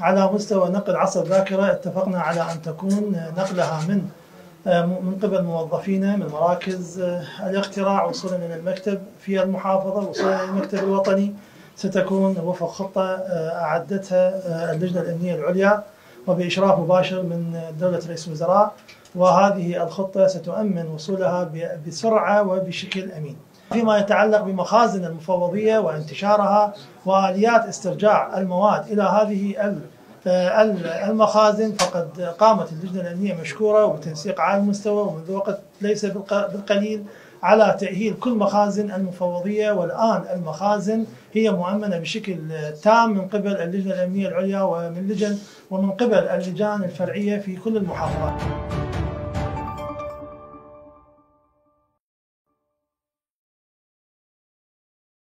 على مستوى نقل عصر الذاكرة اتفقنا على أن تكون نقلها من من قبل موظفينا من مراكز الاقتراع وصولا من المكتب في المحافظة وصولا إلى المكتب الوطني. ستكون وفق خطة أعدتها اللجنة الأمنية العليا وبإشراف مباشر من دولة رئيس الوزراء. وهذه الخطة ستؤمن وصولها بسرعة وبشكل أمين. فيما يتعلق بمخازن المفوضية وانتشارها وآليات استرجاع المواد إلى هذه المخازن فقد قامت اللجنة الأمنية مشكورة وبتنسيق على المستوى ومنذ وقت ليس بالقليل على تأهيل كل مخازن المفوضية. والآن المخازن هي مؤمنة بشكل تام من قبل اللجنة الأمنية العليا ومن لجن ومن قبل اللجان الفرعية في كل المحافظات.